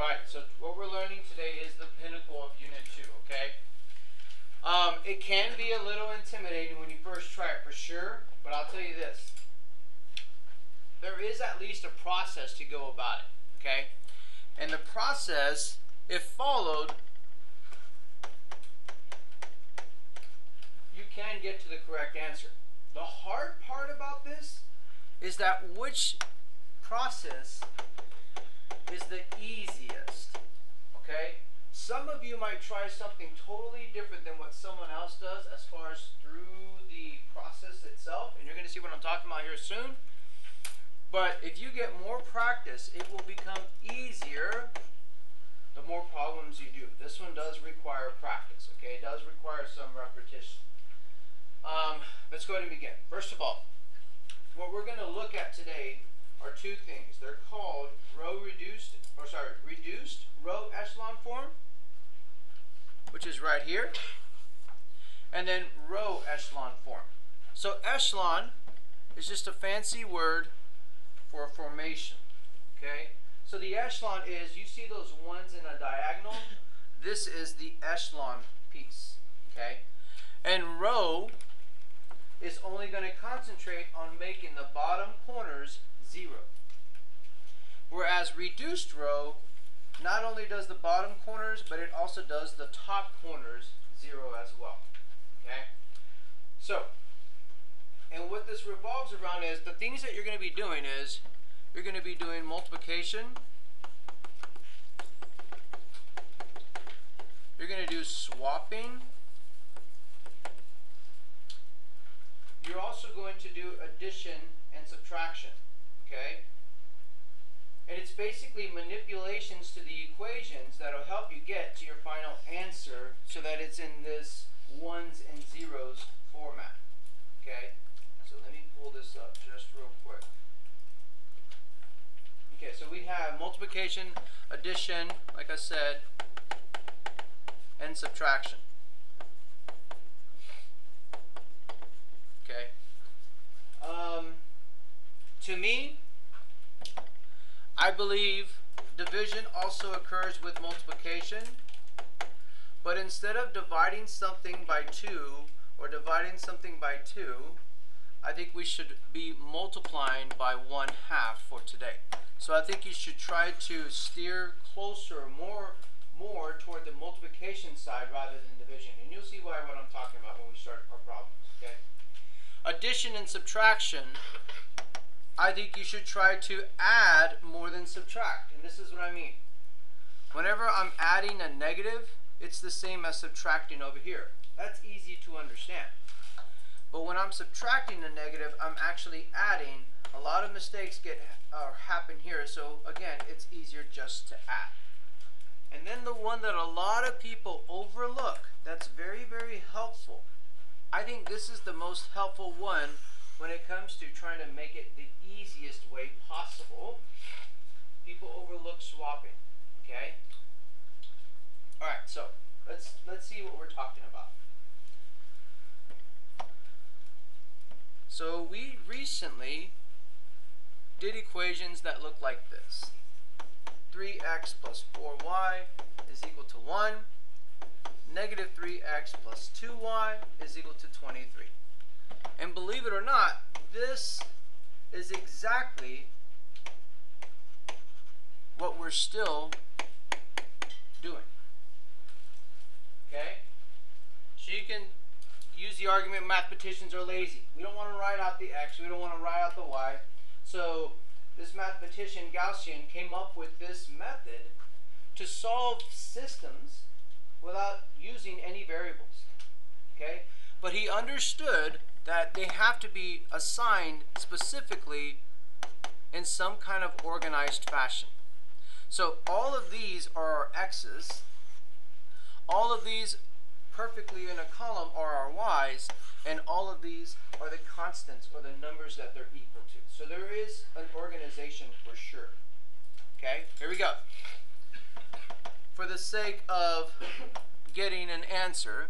All right, so what we're learning today is the pinnacle of Unit 2, okay? Um, it can be a little intimidating when you first try it for sure, but I'll tell you this. There is at least a process to go about it, okay? And the process, if followed, you can get to the correct answer. The hard part about this is that which process is the easiest. Okay? Some of you might try something totally different than what someone else does as far as through the process itself, and you're going to see what I'm talking about here soon. But if you get more practice, it will become easier the more problems you do. This one does require practice, okay? It does require some repetition. Um, let's go ahead and begin. First of all, what we're going to look at today are two things. They're called row reduced, or sorry, reduced row echelon form, which is right here, and then row echelon form. So echelon is just a fancy word for a formation, okay? So the echelon is, you see those ones in a diagonal? This is the echelon piece, okay? And row is only going to concentrate on making the bottom corners zero. Whereas reduced row not only does the bottom corners, but it also does the top corners zero as well. Okay? So, and what this revolves around is the things that you're going to be doing is you're going to be doing multiplication. You're going to do swapping. You're also going to do addition and subtraction okay? And it's basically manipulations to the equations that'll help you get to your final answer so that it's in this ones and zeros format, okay? So let me pull this up just real quick. Okay, so we have multiplication, addition, like I said, and subtraction. Okay. Um, to me, I believe division also occurs with multiplication, but instead of dividing something by 2 or dividing something by 2, I think we should be multiplying by 1 half for today. So I think you should try to steer closer, more, more toward the multiplication side rather than division. And you'll see why what I'm talking about when we start our problems. Okay. Addition and subtraction I think you should try to add more than subtract. And this is what I mean. Whenever I'm adding a negative, it's the same as subtracting over here. That's easy to understand. But when I'm subtracting a negative, I'm actually adding. A lot of mistakes get or happen here. So again, it's easier just to add. And then the one that a lot of people overlook, that's very, very helpful. I think this is the most helpful one when it comes to trying to make it the easiest way possible, people overlook swapping. Okay? Alright, so let's let's see what we're talking about. So we recently did equations that look like this. 3x plus 4y is equal to 1. Negative 3x plus 2y is equal to 23. And believe it or not, this is exactly what we're still doing. Okay? So you can use the argument mathematicians are lazy. We don't want to write out the x, we don't want to write out the y. So this mathematician, Gaussian, came up with this method to solve systems without using any variables. Okay? But he understood that they have to be assigned specifically in some kind of organized fashion. So all of these are our x's. All of these perfectly in a column are our y's, and all of these are the constants or the numbers that they're equal to. So there is an organization for sure. Okay, here we go. For the sake of getting an answer,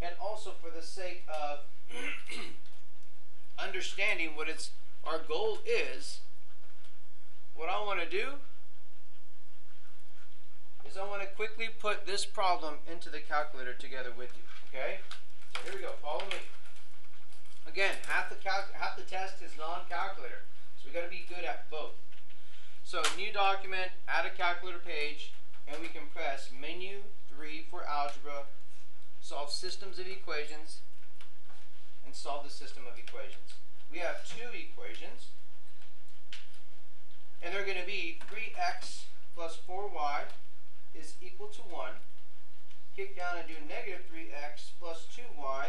and also for the sake of understanding what it's our goal is, what I want to do is I want to quickly put this problem into the calculator together with you. Okay? So here we go. Follow me. Again, half the half the test is non-calculator, so we got to be good at both. So new document, add a calculator page, and we can press menu 3 for algebra, solve systems of equations, and solve the system of equations. We have two equations, and they're going to be 3x plus 4y is equal to 1. Kick down and do negative 3x plus 2y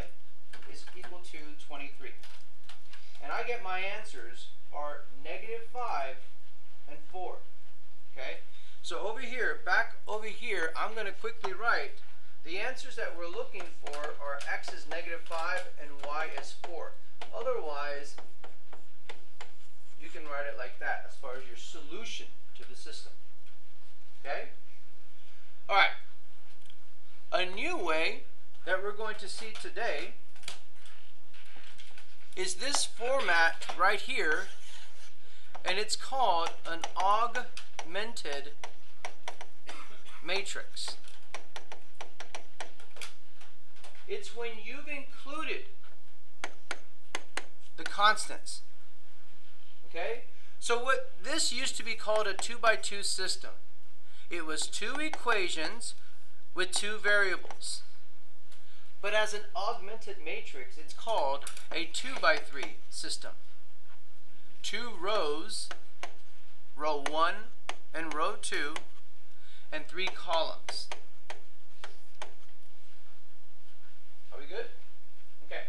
is equal to 23. And I get my answers are negative 5 and 4. Okay? So over here, back over here, I'm going to quickly write the answers that we're looking for are x is negative 5 and y is 4. Otherwise, you can write it like that as far as your solution to the system. Okay? All right. A new way that we're going to see today is this format right here, and it's called an augmented matrix. It's when you've included the constants. Okay? So what this used to be called a 2 by 2 system. It was two equations with two variables. But as an augmented matrix, it's called a 2 by 3 system. Two rows, row 1 and row 2, and three columns. Are we good? Okay.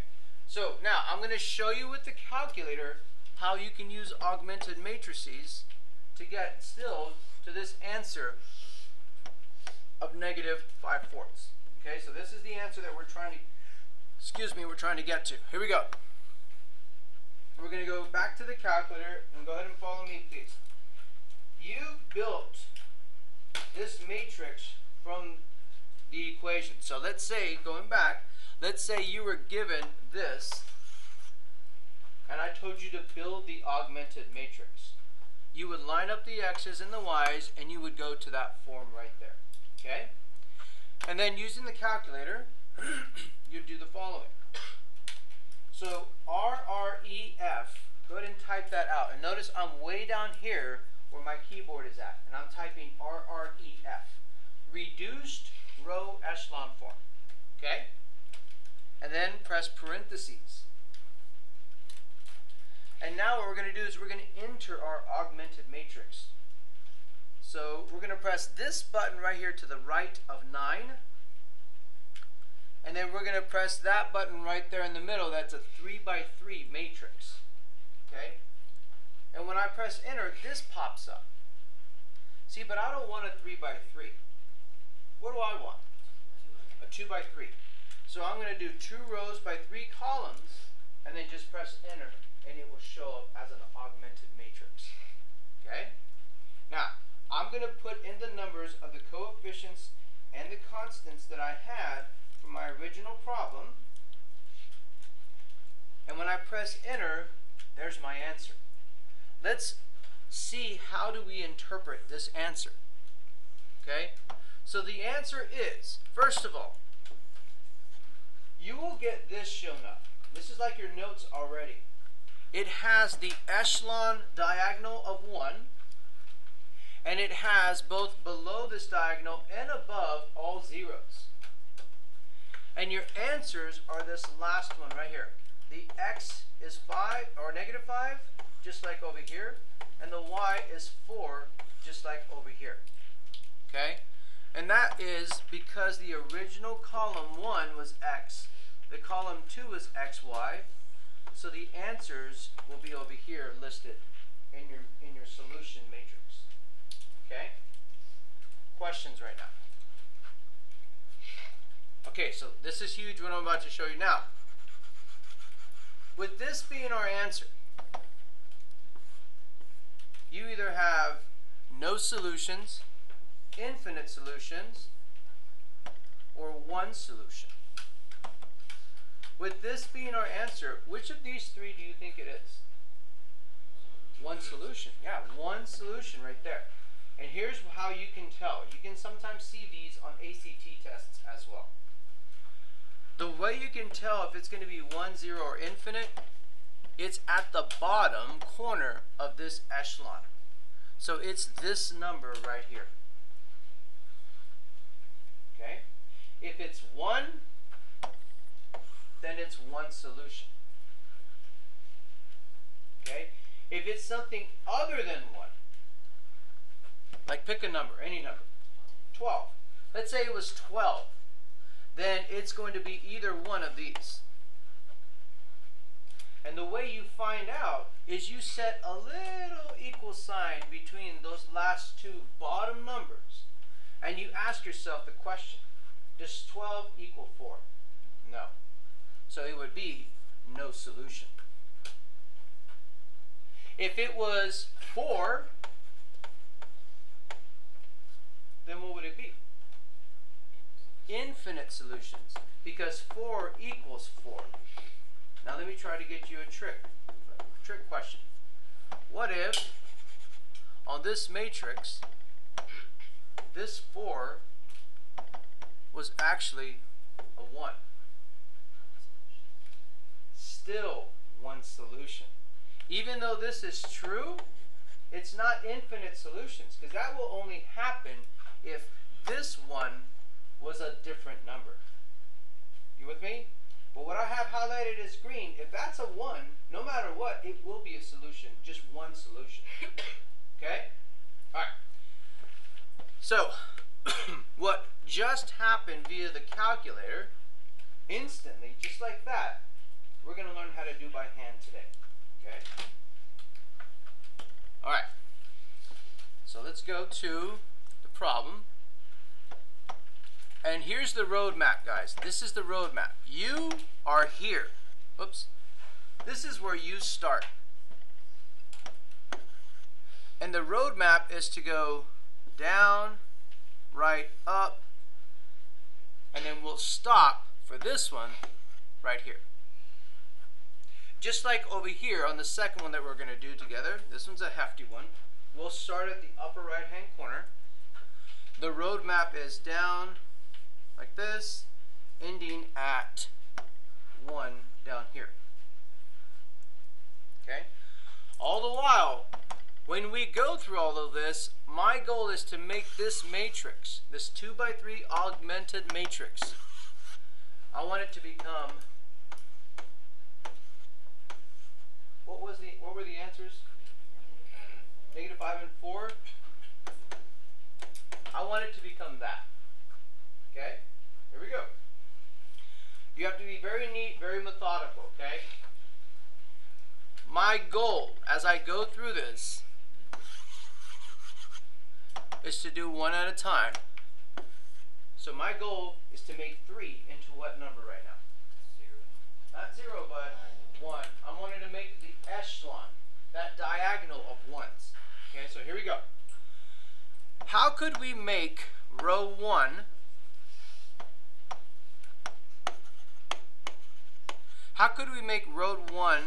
So now I'm going to show you with the calculator how you can use augmented matrices to get still to this answer of negative 5 fourths. Okay, so this is the answer that we're trying to, excuse me, we're trying to get to. Here we go. We're going to go back to the calculator and go ahead and follow me, please. You built this matrix from the equation. So let's say, going back, let's say you were given this, and I told you to build the augmented matrix. You would line up the x's and the y's, and you would go to that form right there. Okay? And then using the calculator, you'd do the following. So RREF, go ahead and type that out. And notice I'm way down here where my keyboard is at. And I'm typing RREF. Reduced row echelon form. Okay? And then press parentheses. And now what we're going to do is we're going to enter our augmented matrix. So we're going to press this button right here to the right of 9. And then we're going to press that button right there in the middle. That's a 3 by 3 matrix. Okay? And when I press enter, this pops up. See, but I don't want a 3 by 3. What do I want? A 2 by 3. So I'm going to do two rows by three columns, and then just press enter, and it will show up as an augmented matrix. Okay? Now, I'm going to put in the numbers of the coefficients and the constants that I had from my original problem. And when I press enter, there's my answer. Let's see how do we interpret this answer. Okay? So the answer is, first of all, you will get this shown up. This is like your notes already. It has the echelon diagonal of 1, and it has both below this diagonal and above all zeros. And your answers are this last one right here. The x is 5 or negative 5, just like over here, and the y is 4, just like over here. Okay? And that is because the original column 1 was x, the column 2 is xy, so the answers will be over here listed in your, in your solution matrix. Okay? Questions right now? Okay, so this is huge what I'm about to show you now. With this being our answer, you either have no solutions, infinite solutions, or one solution. With this being our answer, which of these three do you think it is? One solution. Yeah, one solution right there. And here's how you can tell. You can sometimes see these on ACT tests as well. The way you can tell if it's going to be 1, 0, or infinite, it's at the bottom corner of this echelon. So it's this number right here. Okay? If it's 1, then it's one solution. Okay? If it's something other than 1, like pick a number, any number, 12. Let's say it was 12. Then it's going to be either one of these. And the way you find out is you set a little equal sign between those last two bottom numbers. And you ask yourself the question, does 12 equal 4? No. So it would be no solution. If it was 4, then what would it be? Infinite solutions, because 4 equals 4. Now let me try to get you a trick, a trick question. What if on this matrix, this 4 was actually a 1? Still one solution. Even though this is true, it's not infinite solutions because that will only happen if this one was a different number. You with me? But what I have highlighted as green, if that's a 1, no matter what, it will be a solution, just one solution. Okay? Alright. So, what just happened via the calculator, instantly, just like that, we're going to learn how to do by hand today. Okay? Alright. So let's go to the problem. And here's the roadmap, guys. This is the roadmap. You are here. Oops. This is where you start. And the roadmap is to go down, right, up, and then we'll stop for this one right here. Just like over here on the second one that we're going to do together, this one's a hefty one. We'll start at the upper right hand corner. The roadmap is down, like this, ending at 1 down here. Okay? All the while, when we go through all of this, my goal is to make this matrix, this 2 by 3 augmented matrix, I want it to become, what was the, what were the answers? Negative 5 and 4? I want it to become that. Okay? Here we go. You have to be very neat, very methodical, okay? My goal as I go through this is to do one at a time. So my goal is to make three into what number right now? Zero. Not zero, but one. I'm wanting to make the echelon, that diagonal of ones. Okay, so here we go. How could we make row one How could we make row 1,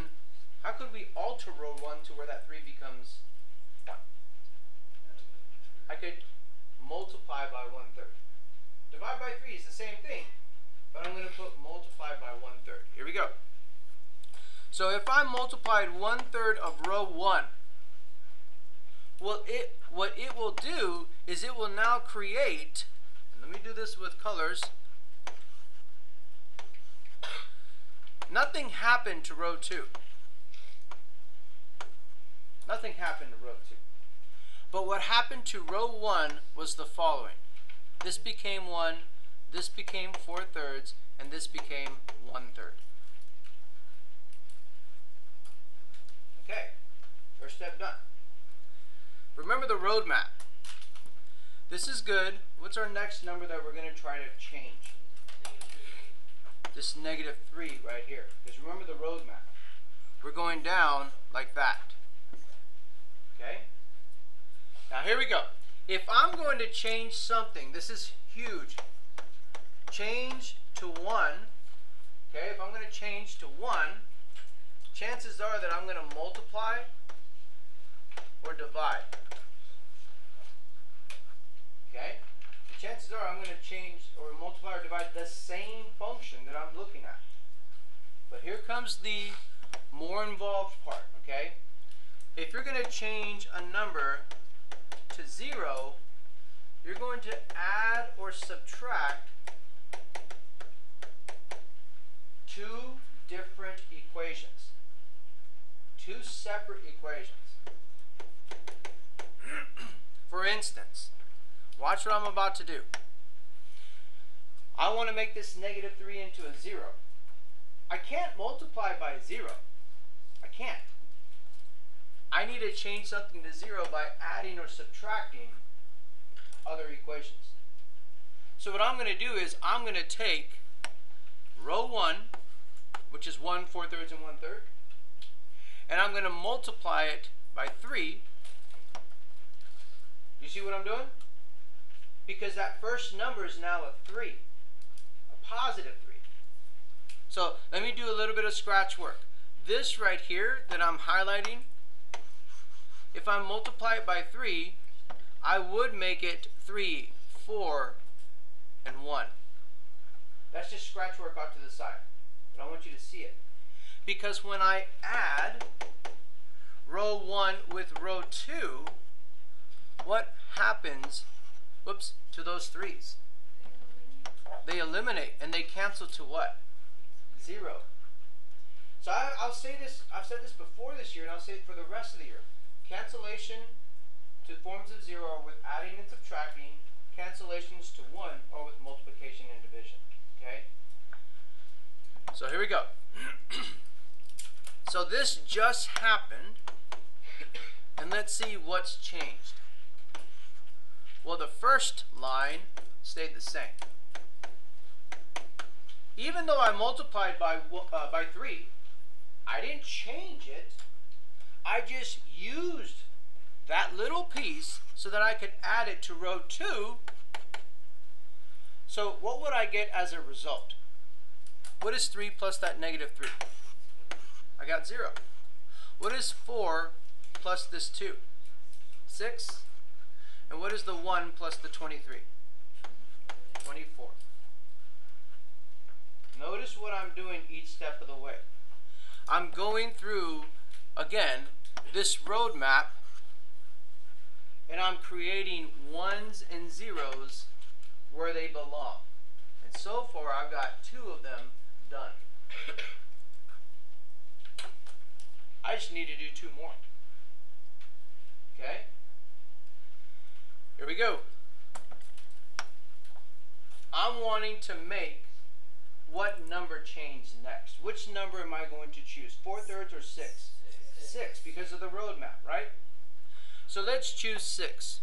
how could we alter row 1 to where that 3 becomes 1? I could multiply by 1 third. Divide by 3 is the same thing, but I'm going to put multiply by 1 third. Here we go. So if I multiplied one third of row 1, well, it, what it will do is it will now create, let me do this with colors, Nothing happened to row 2. Nothing happened to row 2. But what happened to row 1 was the following. This became 1, this became 4 thirds, and this became 1 third. Okay, first step done. Remember the roadmap. This is good. What's our next number that we're going to try to change? this negative 3 right here. Because remember the roadmap. We're going down like that. Okay? Now here we go. If I'm going to change something, this is huge. Change to 1. Okay, if I'm going to change to 1, chances are that I'm going to multiply or divide. Okay? The chances are I'm going to change or multiply or divide the same function that I'm looking at. But here comes the more involved part, okay? If you're going to change a number to 0, you're going to add or subtract two different equations. Two separate equations. For instance, watch what I'm about to do. I want to make this negative 3 into a 0. I can't multiply by 0. I can't. I need to change something to 0 by adding or subtracting other equations. So what I'm going to do is I'm going to take row 1, which is 1 4 thirds and 1 third, and I'm going to multiply it by 3. You see what I'm doing? Because that first number is now a 3, a positive 3. So let me do a little bit of scratch work. This right here that I'm highlighting, if I multiply it by 3, I would make it 3, 4, and 1. That's just scratch work out to the side. But I want you to see it. Because when I add row 1 with row 2, what happens, whoops, to those 3's? They eliminate and they cancel to what? Zero. So I, will say this, I've said this before this year and I'll say it for the rest of the year. Cancellation to forms of zero are with adding and subtracting. Cancellations to one are with multiplication and division. Okay? So here we go. so this just happened. And let's see what's changed. Well, the first line stayed the same. Even though I multiplied by, uh, by 3, I didn't change it. I just used that little piece so that I could add it to row 2. So what would I get as a result? What is 3 plus that negative 3? I got 0. What is 4 plus this 2? 6. And what is the 1 plus the 23? 24. Notice what I'm doing each step of the way. I'm going through, again, this roadmap and I'm creating ones and zeros where they belong. And so far I've got two of them done. I just need to do two more. Okay? Here we go. I'm wanting to make what number change next? Which number am I going to choose? Four thirds or six? Six, six because of the roadmap, right? So let's choose six.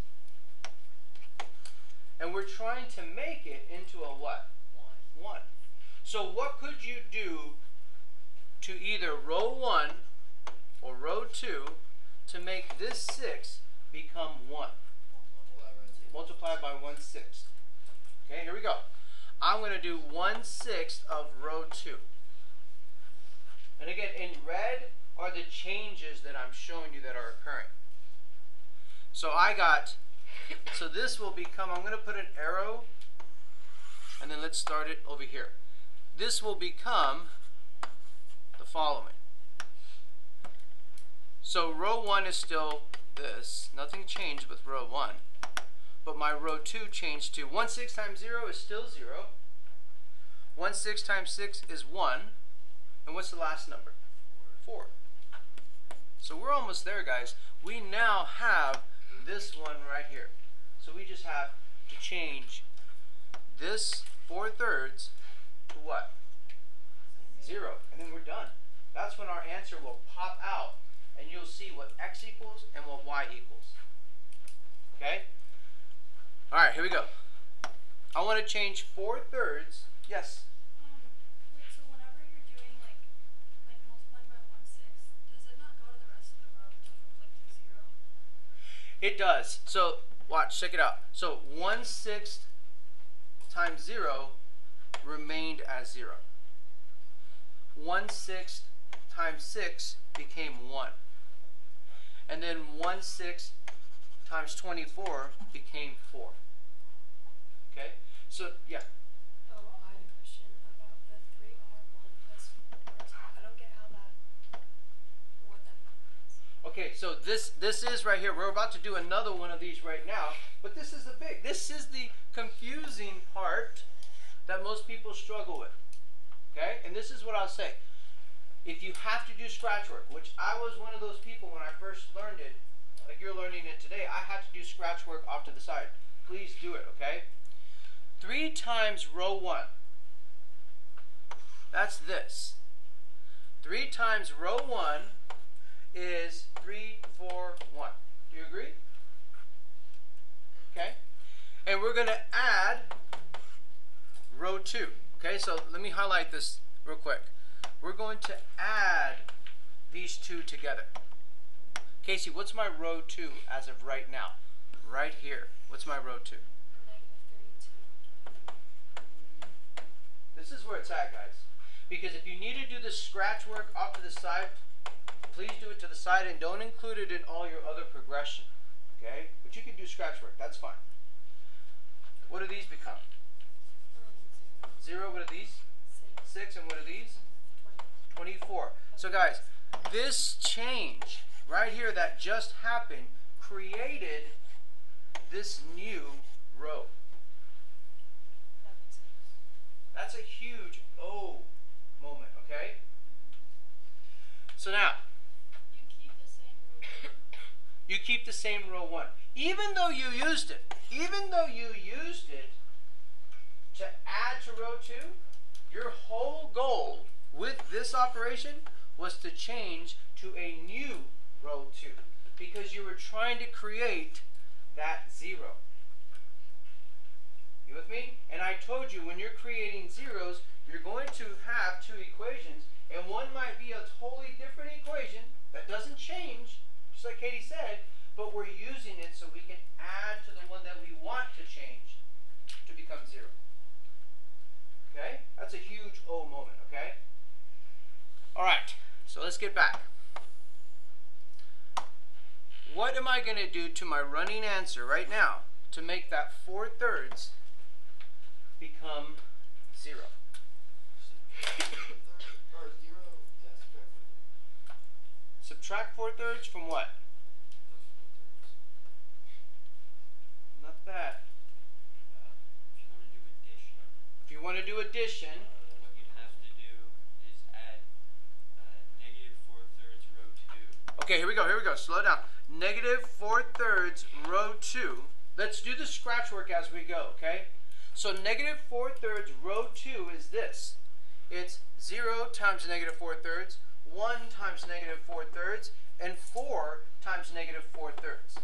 And we're trying to make it into a what? One. One. So what could you do to either row one or row two to make this six become one? Multiply by one sixth. Okay, here we go. I'm going to do one sixth of row two. And again, in red are the changes that I'm showing you that are occurring. So I got, so this will become, I'm going to put an arrow, and then let's start it over here. This will become the following. So row 1 is still this. Nothing changed with row 1. But my row 2 changed to 1 6 times 0 is still 0. 1 6 times 6 is 1. And what's the last number? 4. So we're almost there, guys. We now have this one right here. So we just have to change this 4 thirds to what? 0. And then we're done. That's when our answer will pop out and you'll see what x equals and what y equals. Okay? Alright, here we go. I want to change 4 thirds. Yes? It does. So watch, check it out. So 1 sixth times 0 remained as 0. 1 sixth times 6 became 1. And then 1 6 times 24 became 4. Okay? So yeah. Oh, I had a question about the three R one plus four. I don't get how that, what that means. Okay, so this this is right here. We're about to do another one of these right now, but this is the big. This is the confusing part that most people struggle with. Okay, and this is what I'll say. If you have to do scratch work, which I was one of those people when I first learned it, like you're learning it today, I had to do scratch work off to the side. Please do it, okay? 3 times row 1. That's this. 3 times row 1 is three, four, one. Do you agree? Okay? And we're going to add row 2. Okay, so let me highlight this real quick. We're going to add these two together. Casey, what's my row 2 as of right now? Right here. What's my row 2? This is where it's at, guys. Because if you need to do the scratch work off to the side, please do it to the side and don't include it in all your other progression. Okay? But you can do scratch work. That's fine. What do these become? Zero. What are these? Six. And what are these? 24. So guys, this change right here that just happened created this new row. That's a huge oh moment, okay? So now, You keep the same rule. you keep the same row one. Even though you used it, even though you used it to add to row two, your whole goal with this operation was to change to a new row two because you were trying to create that zero. You with me? And I told you when you're creating zeros, you're going to have two equations, and one might be a totally different equation that doesn't change, just like Katie said, but we're using it so we can add to the one that we want to change to become zero. Okay? That's a huge O moment, okay? All right, so let's get back. What am I going to do to my running answer right now to make that 4 thirds become 0? Or zero, yeah, subtract one third. Subtract 4 thirds from what? Not that. If you want to do addition, If you want to do addition, uh, what you'd have to do is add uh, negative four thirds row two. Okay, here we go, here we go. Slow down. Negative 4 thirds row 2. Let's do the scratch work as we go, okay? So negative 4 thirds row 2 is this. It's 0 times negative 4 thirds, 1 times negative 4 thirds, and 4 times negative 4 thirds.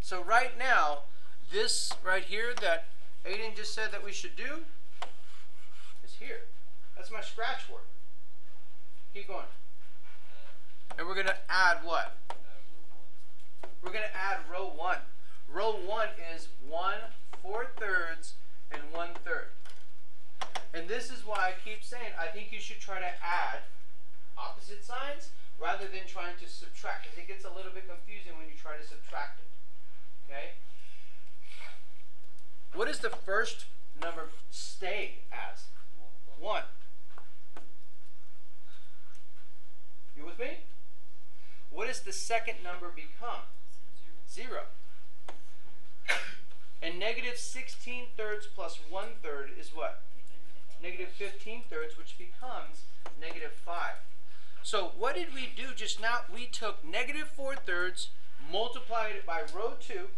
So right now, this right here that Aiden just said that we should do is here. That's my scratch work. Keep going. And we're going to add what? We're going to add row 1. Row 1 is 1 4 thirds and 1 third. And this is why I keep saying I think you should try to add opposite signs rather than trying to subtract because it gets a little bit confusing when you try to subtract it. Okay? What does the first number stay as? One. 1. You with me? What does the second number become? Zero. 0. And negative 16 thirds plus 1 third is what? Negative 15 thirds, which becomes negative 5. So what did we do just now? We took negative 4 thirds, multiplied it by row 2,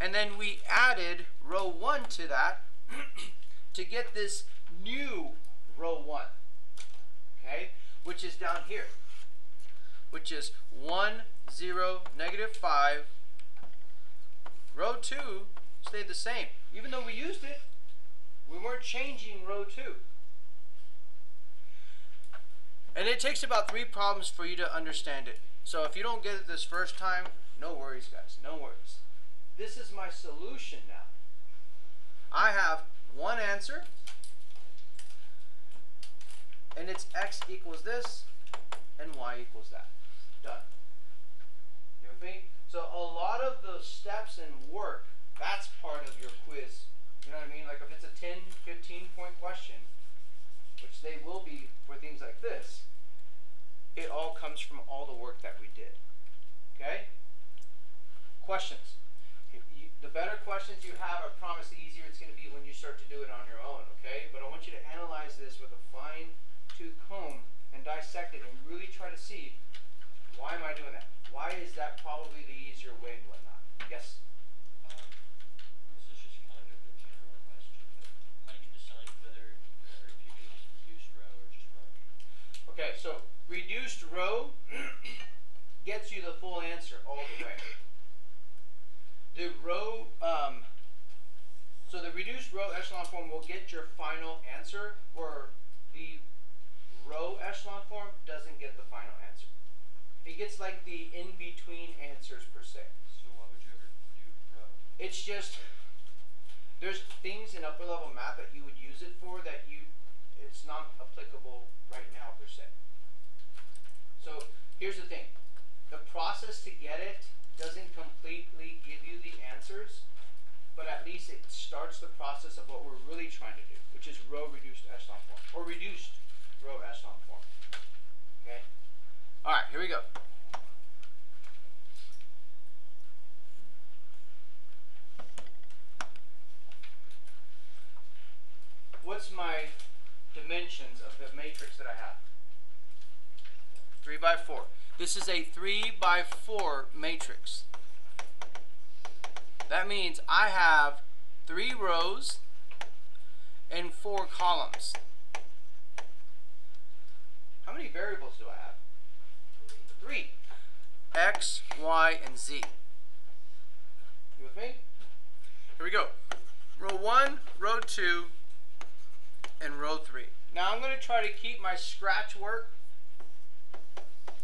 and then we added row 1 to that to get this new row 1. Okay? Which is down here. Which is 1, 0, negative 5, Row 2 stayed the same. Even though we used it, we weren't changing row 2. And it takes about three problems for you to understand it. So if you don't get it this first time, no worries, guys. No worries. This is my solution now. I have one answer, and it's x equals this, and y equals that. Done. You with me? So a lot of those steps and work, that's part of your quiz You know what I mean? Like if it's a 10, 15 point question, which they will be for things like this, it all comes from all the work that we did. Okay? Questions. You- the better questions you have, I promise the easier it's going to be when you start to do it on your own. Okay? But I want you to analyze this with a fine tooth comb and dissect it and really try to see why am I doing that? Why is that probably the easier way and whatnot? Yes? Um, this is just kind of a general question, but how do you decide whether, or if you're gonna use reduced row or just row? Okay, so reduced row gets you the full answer all the way. The row, um, so the reduced row echelon form will get your final answer, where the row echelon form doesn't get the final answer. It gets like the in between answers per se. So why would you ever do row? It's just there's things in upper level math that you would use it for that you it's not applicable right now per se. So here's the thing. The process to get it doesn't completely give you the answers, but at least it starts the process of what we're really trying to do, which is row reduced echelon form or reduced row echelon form. Okay? All right, here we go. What's my dimensions of the matrix that I have? 3 by 4. This is a 3 by 4 matrix. That means I have 3 rows and 4 columns. How many variables do I have? 3. X, Y, and Z. You with me? Here we go. Row 1, row 2, and row 3. Now I'm going to try to keep my scratch work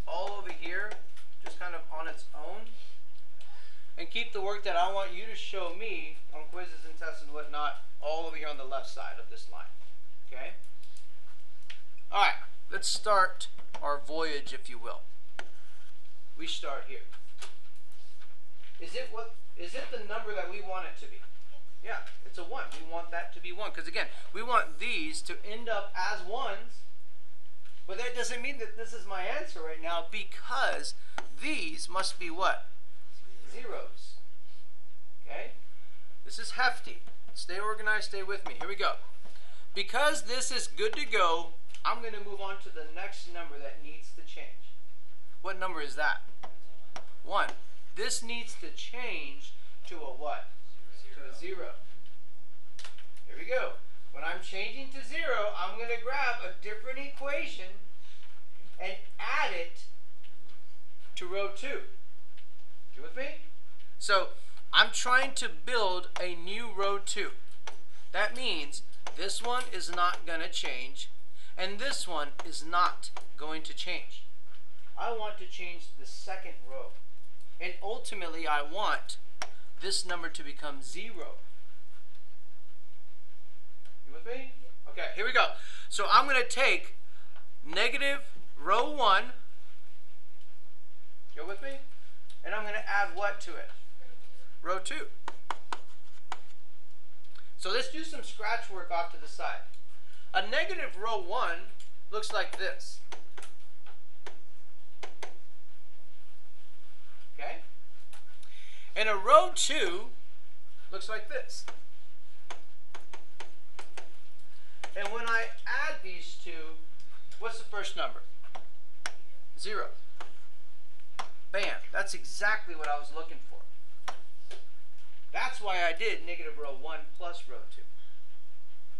all over here, just kind of on its own. And keep the work that I want you to show me on quizzes and tests and whatnot all over here on the left side of this line. Okay? Alright, let's start our voyage, if you will. We start here. Is it what is it the number that we want it to be? Yeah, it's a 1. We want that to be 1. Because again, we want these to end up as 1s. But that doesn't mean that this is my answer right now because these must be what? Zeros. Okay? This is hefty. Stay organized, stay with me. Here we go. Because this is good to go, I'm going to move on to the next number that needs to change. What number is that? 1. This needs to change to a what? To a 0. Here we go. When I'm changing to 0, I'm going to grab a different equation and add it to row 2. You with me? So I'm trying to build a new row 2. That means this one is not going to change and this one is not going to change. I want to change the second row. And ultimately I want this number to become 0. You with me? Okay, here we go. So I'm going to take negative row 1. You with me? And I'm going to add what to it? Row 2. So let's do some scratch work off to the side. A negative row 1 looks like this. Okay? And a row 2 looks like this. And when I add these two, what's the first number? Zero. Bam. That's exactly what I was looking for. That's why I did negative row 1 plus row 2.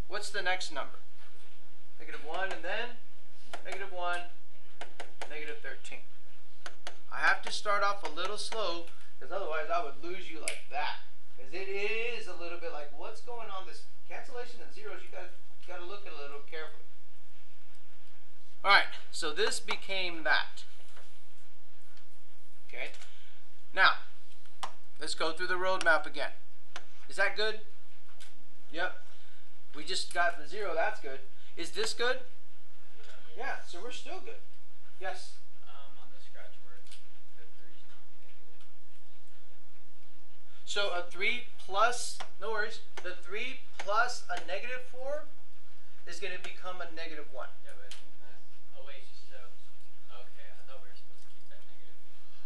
What's the next number? Negative 1 and then negative 1, negative 13. I have to start off a little slow because otherwise I would lose you like that. Because it is a little bit like, what's going on? This cancellation and zeros, you got got to look at it a little carefully. All right, so this became that. Okay, now let's go through the roadmap again. Is that good? Yep. We just got the zero. That's good. Is this good? Yeah. So we're still good. Yes. Um, on the scratch work, the three's not negative. So a 3 plus, no worries, the 3 plus a negative 4 is going to become a negative 1. Yeah, but, uh, oh wait, so, okay, I thought we were supposed to keep that negative.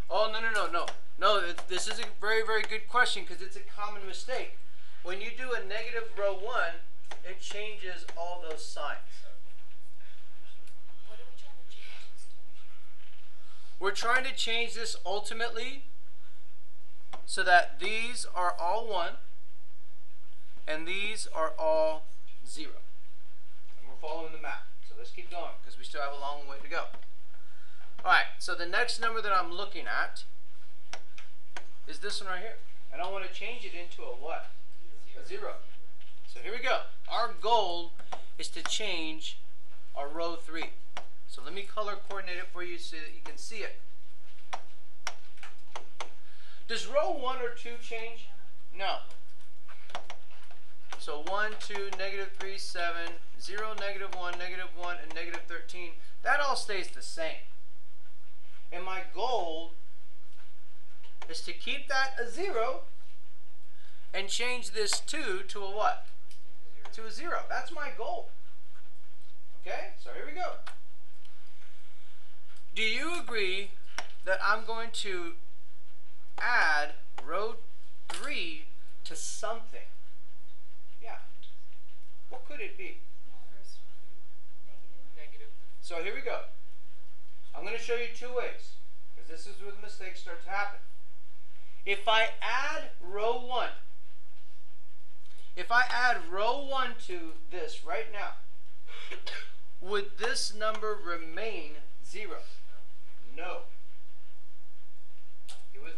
Oh, no, no, no, no. No, this is a very, very good question because it's a common mistake. When you do a negative row 1, it changes all those signs. What are we trying to change? We're trying to change this ultimately so that these are all 1 and these are all 0. And we're following the map. So let's keep going because we still have a long way to go. All right, so the next number that I'm looking at is this one right here. And I want to change it into a what? A 0. So here we go. Our goal is to change our row 3. So let me color coordinate it for you so that you can see it. Does row 1 or 2 change? No. So 1, 2, negative 3, 7, 0, negative 1, negative 1, and negative 13. That all stays the same. And my goal is to keep that a 0 and change this 2 to a what? To a 0. That's my goal. Okay? So here we go. Do you agree that I'm going to add row 3 to something? Yeah. What could it be? Negative. So here we go. I'm going to show you two ways because this is where the mistakes start to happen. If I add row 1, if I add row 1 to this right now, would this number remain 0? No.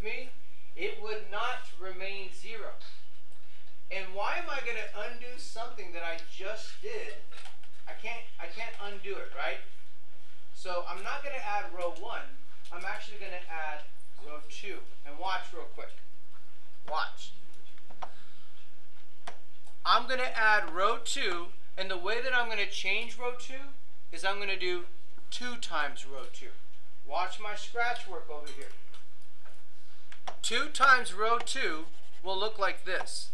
Me? It would not remain 0. And why am I going to undo something that I just did? I can't I can't undo it, right? So I'm not going to add row 1. I'm actually going to add row 2. And watch real quick. Watch. I'm going to add row 2. And the way that I'm going to change row 2 is I'm going to do 2 times row 2. Watch my scratch work over here. 2 times row 2 will look like this.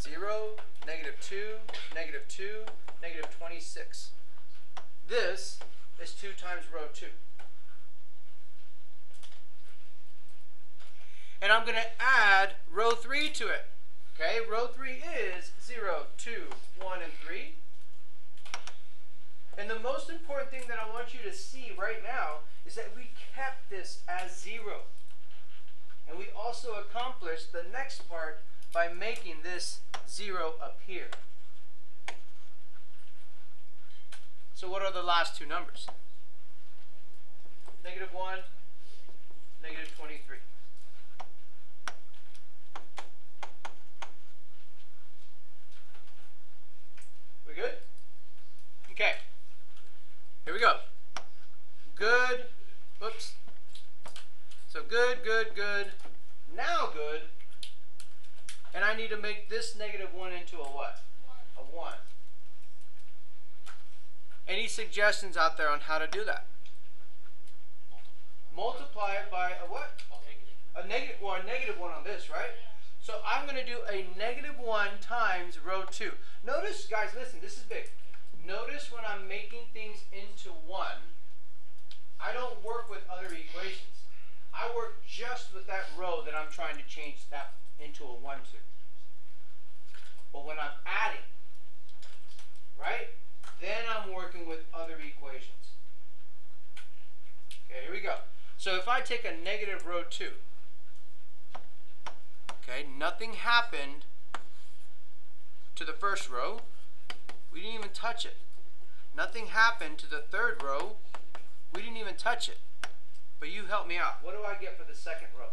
0, negative 2, negative 2, negative 26. This is 2 times row 2. And I'm going to add row 3 to it. Okay, row 3 is 0, 2, 1, and 3. And the most important thing that I want you to see right now is that we kept this as 0. And we also accomplished the next part by making this 0 appear. So what are the last two numbers? Negative 1, negative 23. We good? Okay. Here we go. Good. Oops. So good, good, good. Now good. And I need to make this negative 1 into a what? A 1. Any suggestions out there on how to do that? Multiply it by a what? A negative, or a negative 1 on this, right? So I'm going to do a negative 1 times row 2. Notice, guys, listen, this is big. Notice when I'm making things into 1, I don't work with other equations. I work just with that row that I'm trying to change that into a 1 to. But when I'm adding, right, then I'm working with other equations. Okay, here we go. So if I take a negative row 2, okay, nothing happened to the first row. We didn't even touch it. Nothing happened to the third row. We didn't even touch it. But you help me out. What do I get for the second row?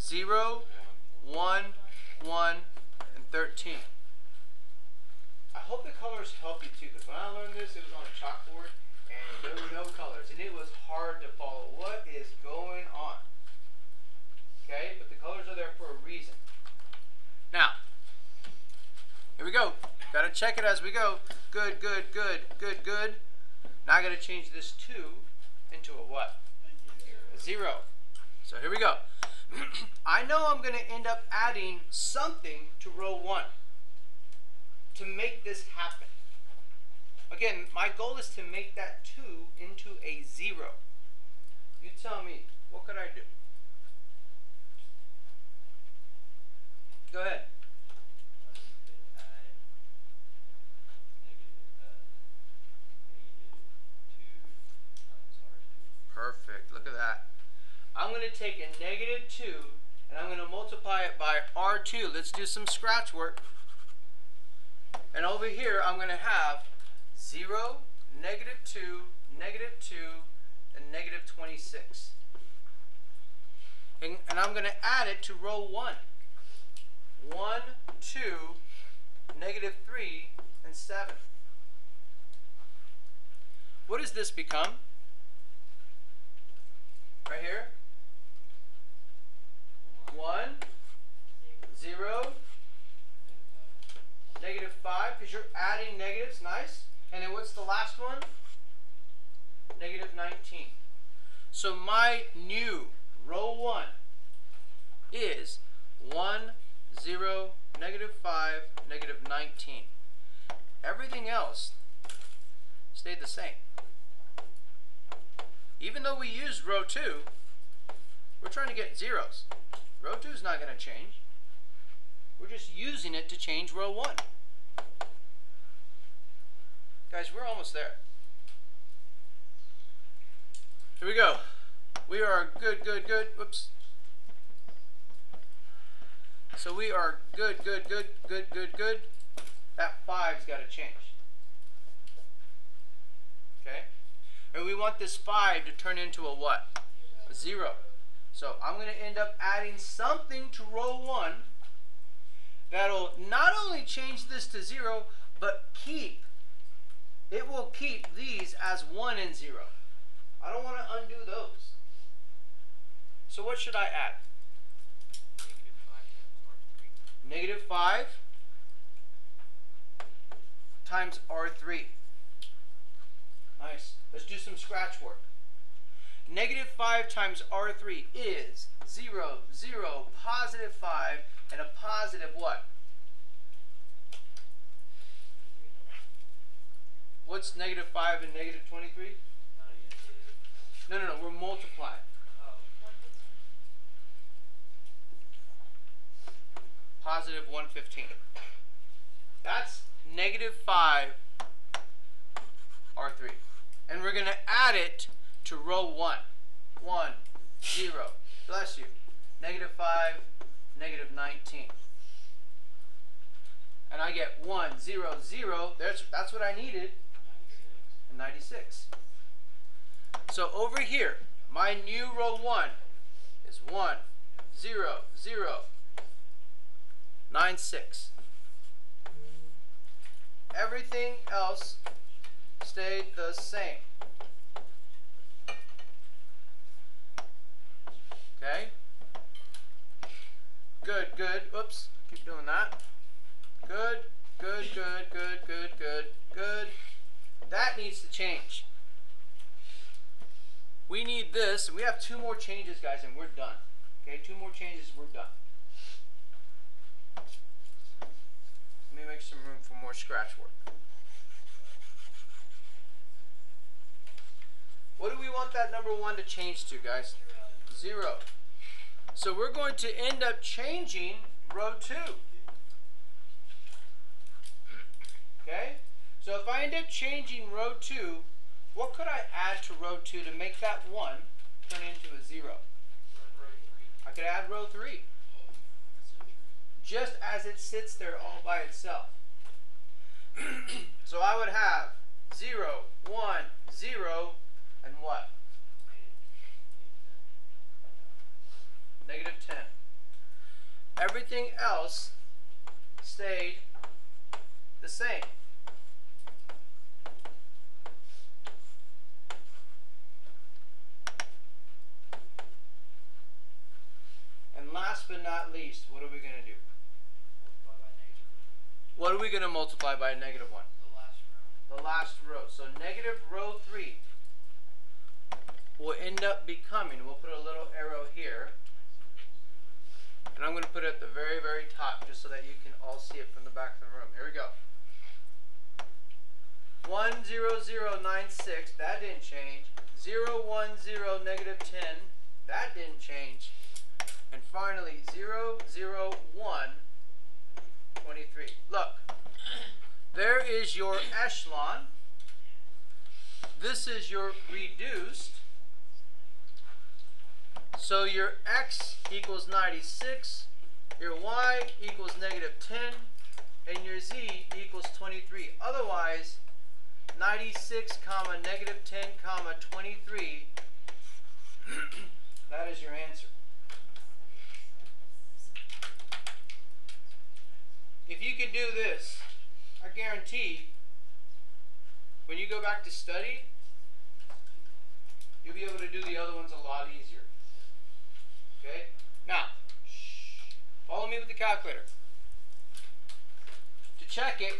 Zero, one, one, and 13. I hope the colors help you too, because when I learned this, it was on a chalkboard, and there were no colors, and it was hard to follow. What is going on? Okay, but the colors are there for a reason. Now, here we go. Got to check it as we go. Good, good, good, good, good. Now I got to change this 2 into a what? A 0. So here we go. I know I'm going to end up adding something to row 1 to make this happen. Again, my goal is to make that 2 into a 0. You tell me, what could I do? Go ahead. Uh, you could add negative, uh, negative two times R two. Perfect. Look at that. I'm going to take a negative 2 and I'm going to multiply it by R2. Let's do some scratch work. And over here, I'm going to have 0, negative 2, negative 2, and negative 26. And, and I'm going to add it to row 1. 1, 2, negative 3, and 7. What does this become? Right here? 1, 0, negative 5, because you're adding negatives, nice. And then what's the last one? Negative 19. So my new row 1 is 1, 0, negative 5, negative 19. Everything else stayed the same. Even though we used row 2, we're trying to get zeros. Row 2 is not going to change. We're just using it to change row 1. Guys, we're almost there. Here we go. We are good, good, good. Whoops. So we are good, good, good, good, good, good. That 5's got to change. Okay? And we want this 5 to turn into a what? A 0. So I'm going to end up adding something to row 1 that'll not only change this to 0, but keep. It will keep these as 1 and 0. I don't want to undo those. So what should I add? Negative five times R three. Negative 5 times R3. Nice. Let's do some scratch work. Negative 5 times R3 is 0, 0, positive 5, and a positive what? What's negative 5 and negative 23? No, no, no, we're multiplying. Positive 115. That's negative 5 R3. And we're going to add it to row 1. 1, 0. Bless you. Negative 5, negative 19. And I get 1, 0, 0. There's, that's what I needed. And 96. So over here, my new row 1 is 1, 0, 0, 9, 6. Everything else stayed the same. Okay? Good, good. Oops, keep doing that. Good, good, good, good, good, good, good. That needs to change. We need this, we have two more changes, guys, and we're done. Okay, two more changes, we're done. Let me make some room for more scratch work. What do we want that number one to change to, guys? Zero. So we're going to end up changing row two. Okay? So if I end up changing row two, what could I add to row two to make that one turn into a zero? I could add row three. Just as it sits there all by itself. so I would have zero, one, zero, and what? Negative 10. Everything else stayed the same. And last but not least, what are we going to do? Multiply by negative. What are we going to multiply by a negative 1? The last row. The last row. So negative row 3 will end up becoming, we'll put a little arrow here, And I'm going to put it at the very, very top just so that you can all see it from the back of the room. Here we go. 10096, that didn't change. 010 negative 10, that didn't change. And finally, 001 23. Look, there is your echelon. This is your reduced. So your x equals 96, your y equals negative 10, and your z equals 23. Otherwise, 96 comma negative 10 comma 23, that is your answer. If you can do this, I guarantee when you go back to study, you'll be able to do the other ones a lot easier. Okay? Now, follow me with the calculator. To check it,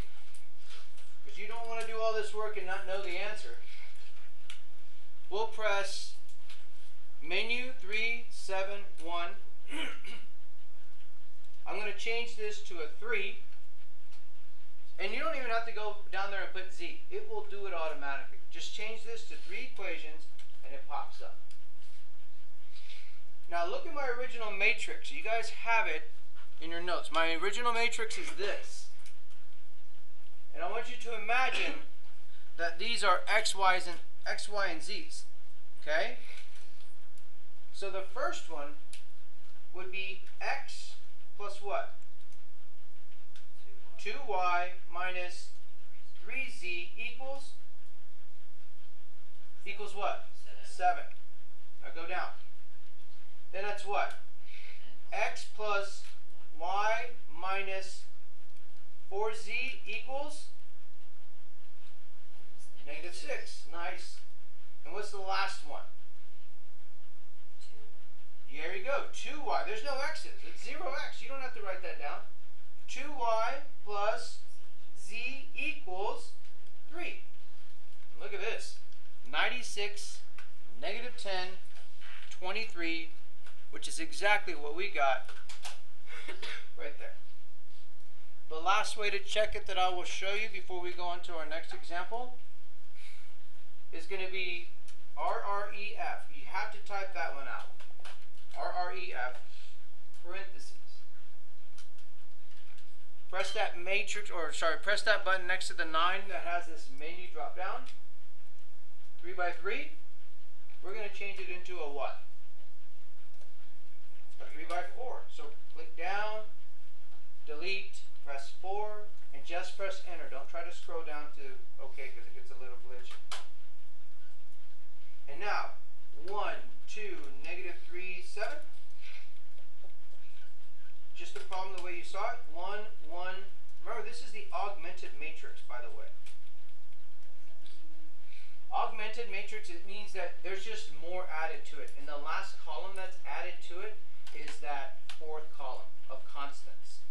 because you don't want to do all this work and not know the answer, we'll press menu 371. I'm going to change this to a 3. And you don't even have to go down there and put z. It will do it automatically. Just change this to three equations and it pops up. Now look at my original matrix. You guys have it in your notes. My original matrix is this. And I want you to imagine that these are x, y's, and x, y, and z's. Okay? So the first one would be x plus what? 2y minus 3z equals equals what? 7. Now go down. Then that's what? x plus y minus 4z equals negative 6. Nice. And what's the last one? There you go. 2y. There's no x's. It's 0x. You don't have to write that down. 2y plus z equals 3. Look at this. 96, negative 10, 23, which is exactly what we got right there. The last way to check it that I will show you before we go on to our next example is going to be RREF. You have to type that one out. RREF, parentheses. Press that matrix, or sorry, press that button next to the 9 that has this menu drop down. 3 by 3 We're going to change it into a what? A 3 by 4 So click down, delete, press 4, and just press enter. Don't try to scroll down to OK because it gets a little glitchy. And now, 1, 2, negative 3, 7. Just the problem the way you saw it. 1, 1. Remember, this is the augmented matrix, by the way. Augmented matrix, it means that there's just more added to it. And the last column that's added to it is that fourth column of constants.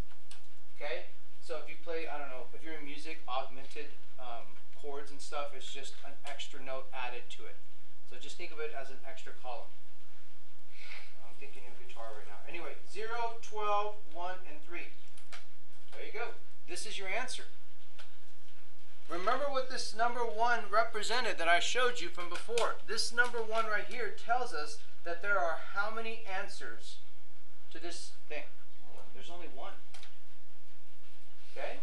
Okay? So if you play, I don't know, if you're in music, augmented um, chords and stuff, it's just an extra note added to it. So just think of it as an extra column. I'm thinking of guitar right now. Anyway, 0, 12, 1, and 3. There you go. This is your answer. Remember what this number 1 represented that I showed you from before. This number 1 right here tells us that there are how many answers to this thing? There's only one. Okay?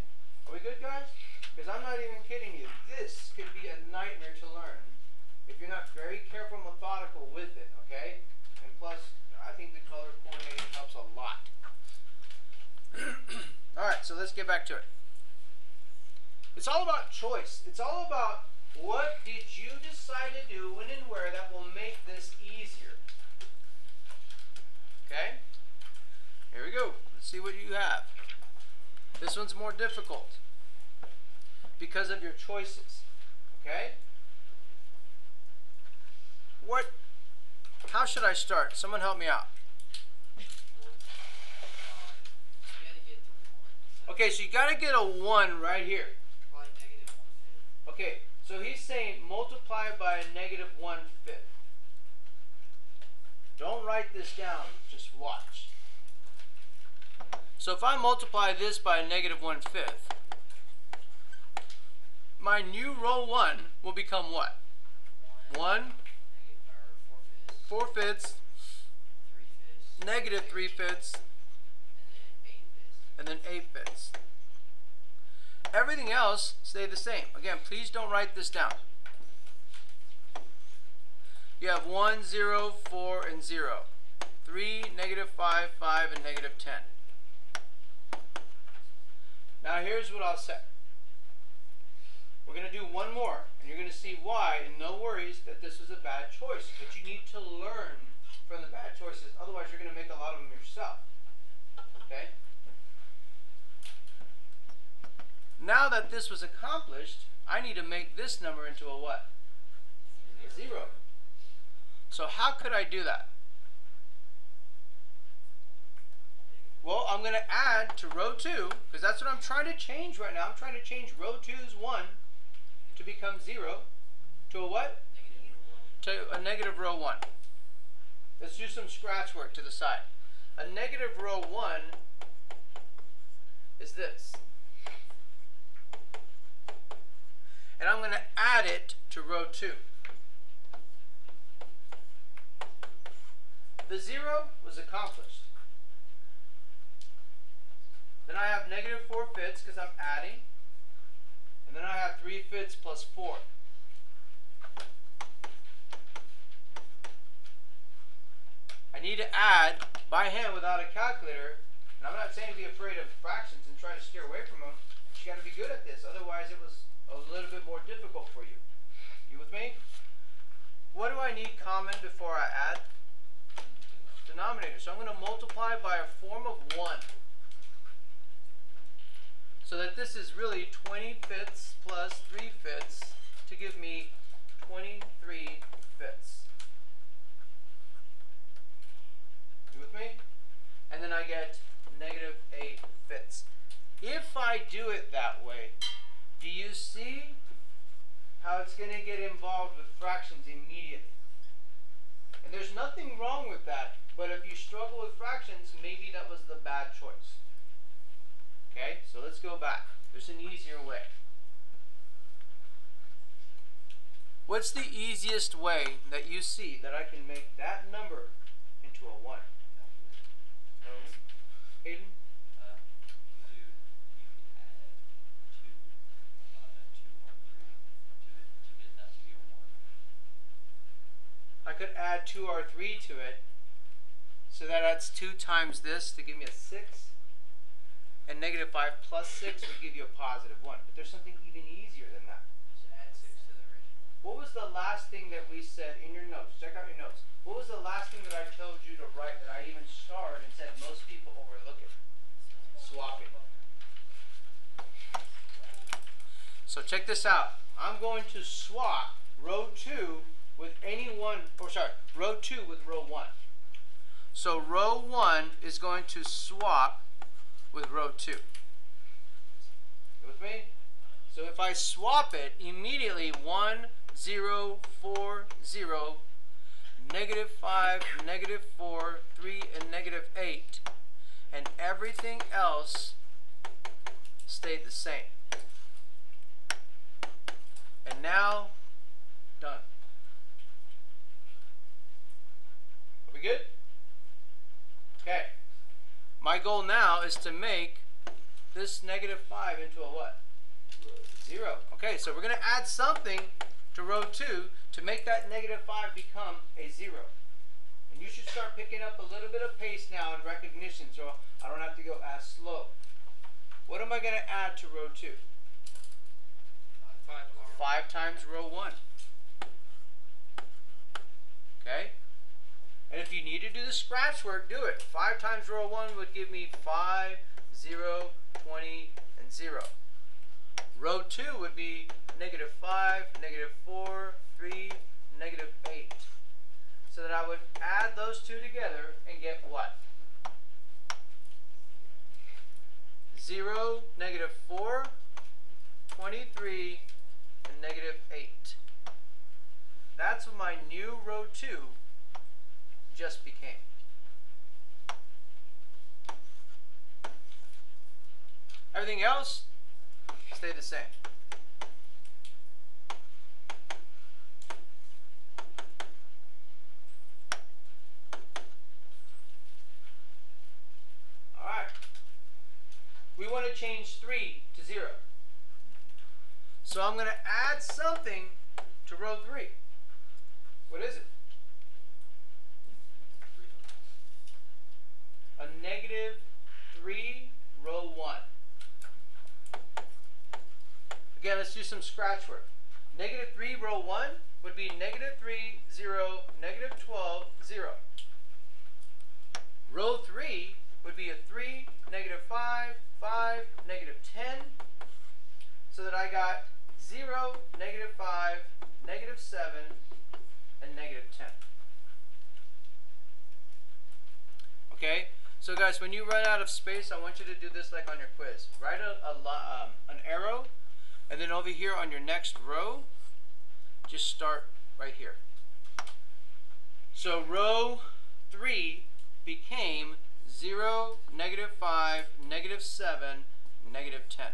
Are we good, guys? Because I'm not even kidding you. This could be a nightmare to learn if you're not very careful methodical with it, okay? And plus, I think the color coordinating helps a lot. all right, so let's get back to it. It's all about choice. It's all about what did you decide to do when and where that will make this easier. Okay? Here we go. Let's see what you have. This one's more difficult because of your choices. Okay? What how should I start? Someone help me out. Okay, so you got to get a 1 right here. Okay, so he's saying multiply by a negative one fifth. Write this down, just watch. So if I multiply this by a negative one fifth, my new row one will become what? One, four fifths, three fifths, negative and then eight fifths. and then 8 bits. Everything else stay the same. Again, please don't write this down. You have 1, 0, 4, and 0. 3, negative 5, 5, and negative 10. Now here's what I'll say. We're going to do one more, and you're going to see why, and no worries that this was a bad choice. But you need to learn from the bad choices, otherwise you're going to make a lot of them yourself. Okay? Now that this was accomplished, I need to make this number into a what? A zero. So how could I do that? Well, I'm going to add to row 2, because that's what I'm trying to change right now. I'm trying to change row 2's 1 to become 0 to a what? Negative. To a negative row 1. Let's do some scratch work to the side. A negative row 1 is this. And I'm going to add it to row 2. The 0 was accomplished. Then I have negative 4 fifths because I'm adding. And then I have 3 fifths plus 4. I need to add by hand without a calculator. And I'm not saying be afraid of fractions and try to steer away from them. But you got to be good at this. Otherwise, it was a little bit more difficult for you. You with me? What do I need common before I add? Denominator. So I'm going to multiply by a form of 1. So that this is really 20 fifths plus 3 fifths to give me 23 fifths. You with me? And then I get negative 8 fifths. If I do it that way, do you see how it's going to get involved with fractions immediately? And there's nothing wrong with that, but if you struggle with fractions, maybe that was the bad choice. Okay, so let's go back. There's an easier way. What's the easiest way that you see that I can make that number into a 1? No? Hayden? Uh, you, you could add two, uh, two or three to it to get that to be a one. I could add 2r3 to it. So that adds 2 times this to give me a 6. And negative 5 plus 6 would give you a positive 1. But there's something even easier than that. So add six to the original. What was the last thing that we said in your notes? Check out your notes. What was the last thing that I told you to write that I even starred and said most people overlook it? Swapping. So check this out. I'm going to swap row 2 with any one, or sorry, row 2 with row 1. So row 1 is going to swap with row 2. You with me? So if I swap it, immediately 1, 0, 4, 0, negative 5, negative 4, 3, and negative 8, and everything else stayed the same. And now, done. Are we good? Okay. My goal now is to make this negative 5 into a what? Zero. Okay, so we're going to add something to row 2 to make that negative 5 become a 0. And you should start picking up a little bit of pace now in recognition so I don't have to go as slow. What am I going to add to row 2? Five 5 times row 1. Okay? You need to do the scratch work, do it. 5 times row 1 would give me 5, 0, 20, and 0. Row 2 would be negative 5, negative 4, 3, negative 8. So that I would add those two together and get what? 0, negative 4, 23, and negative 8. That's my new row 2 just became. Everything else stay the same. All right. We want to change 3 to 0. So I'm going to add something to row 3. What is it? A negative 3, row 1. Again, let's do some scratch work. Negative 3, row 1 would be negative 3, 0, negative 12, 0. Row 3 would be a 3, negative 5, 5, negative 10. So that I got 0, negative 5, negative 7, and negative 10. Okay? So guys, when you run out of space, I want you to do this like on your quiz. Write a, a um, an arrow, and then over here on your next row, just start right here. So row 3 became 0, negative 5, negative 7, negative 10.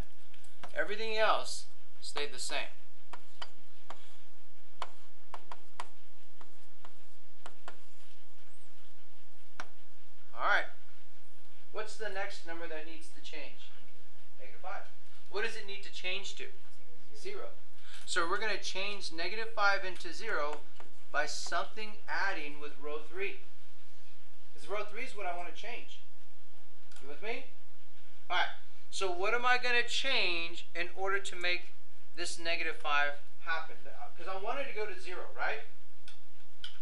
Everything else stayed the same. All right. What's the next number that needs to change? Negative 5. What does it need to change to? 0. So we're going to change negative 5 into 0 by something adding with row 3. Because row 3 is what I want to change. You with me? All right. So what am I going to change in order to make this negative 5 happen? Because uh, I wanted to go to 0, right?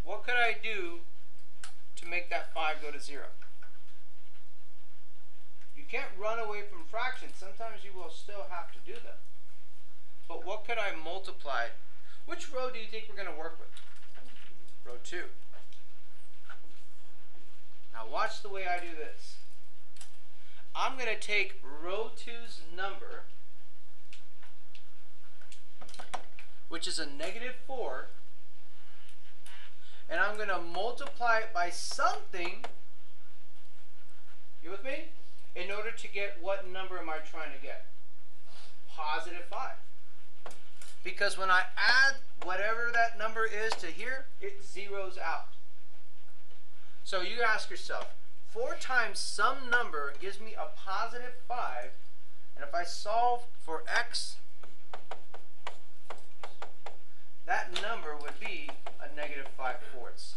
What could I do to make that 5 go to 0? Can't run away from fractions. Sometimes you will still have to do them. But what could I multiply? Which row do you think we're going to work with? Row 2. Now watch the way I do this. I'm going to take row 2's number, which is a negative 4, and I'm going to multiply it by something. You with me? In order to get what number am I trying to get? Positive 5. Because when I add whatever that number is to here, it zeroes out. So you ask yourself, 4 times some number gives me a positive 5, and if I solve for x, that number would be a negative 5 fourths.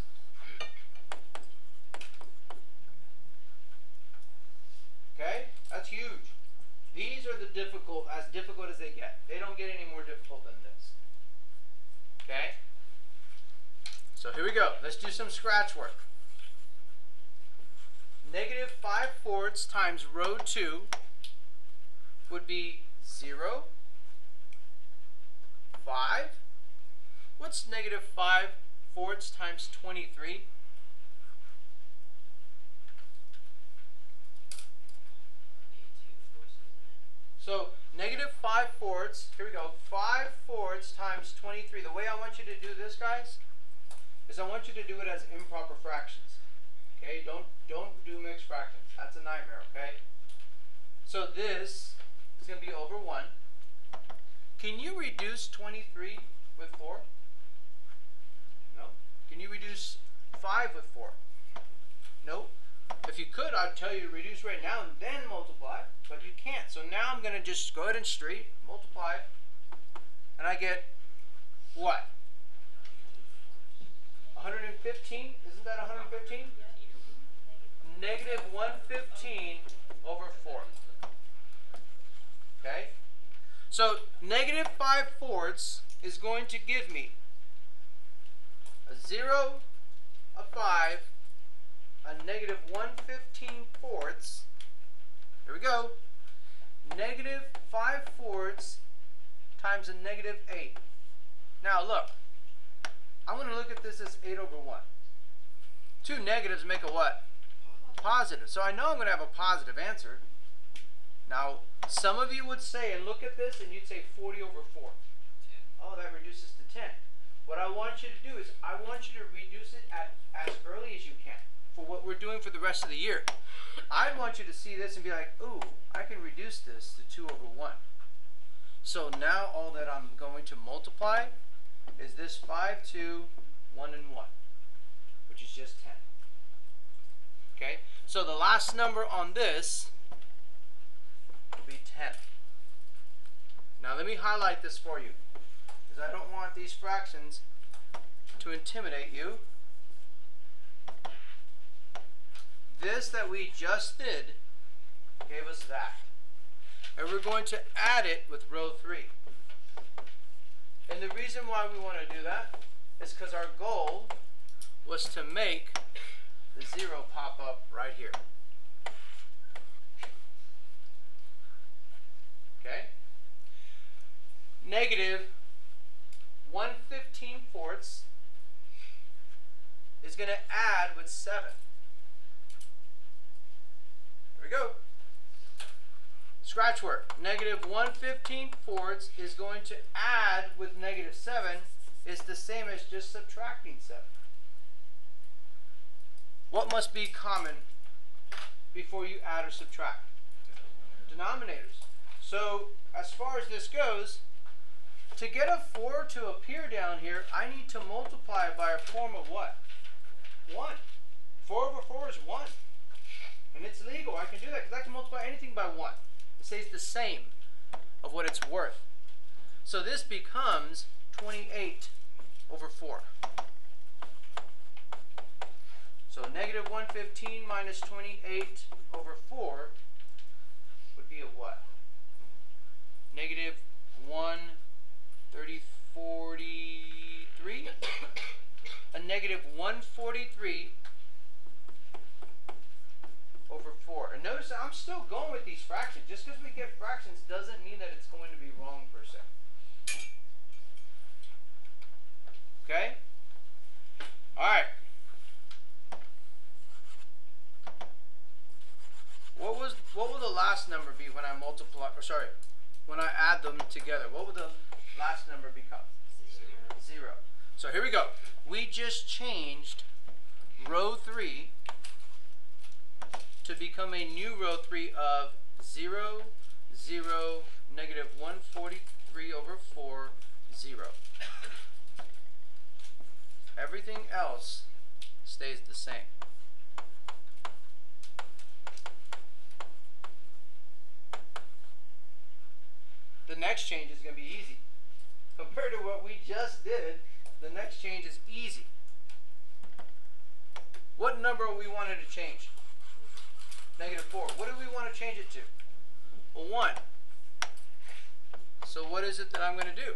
Okay? That's huge. These are the difficult, as difficult as they get. They don't get any more difficult than this. Okay? So here we go. Let's do some scratch work. Negative 5 fourths times row 2 would be 0, 5. What's negative 5 fourths times 23? So negative 5 fourths, here we go, 5 fourths times 23. The way I want you to do this, guys, is I want you to do it as improper fractions. Okay, don't, don't do mixed fractions. That's a nightmare, okay? So this is going to be over 1. Can you reduce 23 with 4? No. Can you reduce 5 with 4? No. If you could, I'd tell you to reduce right now and then multiply, but you can't. So now I'm going to just go ahead and straight multiply, and I get what? 115? Isn't that 115? Negative 115 over 4. Okay? So negative 5 fourths is going to give me a 0, a 5, a negative 115 fourths. Here we go. Negative 5 fourths times a negative 8. Now look, I'm going to look at this as 8 over 1. Two negatives make a what? Positive. So I know I'm going to have a positive answer. Now, some of you would say, and look at this, and you'd say 40 over 4. Oh, that reduces to 10. What I want you to do is, I want you to reduce it at as early as you can. For what we're doing for the rest of the year. I'd want you to see this and be like, ooh, I can reduce this to 2 over 1. So now all that I'm going to multiply is this 5, 2, 1, and 1, which is just 10. Okay? So the last number on this will be 10. Now let me highlight this for you, because I don't want these fractions to intimidate you. This that we just did gave us that. And we're going to add it with row 3. And the reason why we want to do that is because our goal was to make the 0 pop up right here. Okay? Negative 115 fourths is going to add with 7. We go. Scratch work. Negative 115 fourths is going to add with negative 7 is the same as just subtracting 7. What must be common before you add or subtract? Denominators. So as far as this goes, to get a 4 to appear down here, I need to multiply by a form of what? 1. 4 over 4 is 1. And it's legal. I can do that because I can multiply anything by 1. It stays the same of what it's worth. So this becomes 28 over 4. So negative 115 minus 28 over 4 would be a what? Negative 1 30 43? a negative 143 over 4. And notice I'm still going with these fractions. Just because we get fractions doesn't mean that it's going to be wrong per se. Okay? Alright. What was what will the last number be when I multiply or sorry, when I add them together? What would the last number become? Zero. So here we go. We just changed row three to become a new row 3 of 0, 0, negative 143 over 4, 0. Everything else stays the same. The next change is going to be easy. Compared to what we just did, the next change is easy. What number we wanted to change? Negative 4. What do we want to change it to? Well, 1. So what is it that I'm going to do?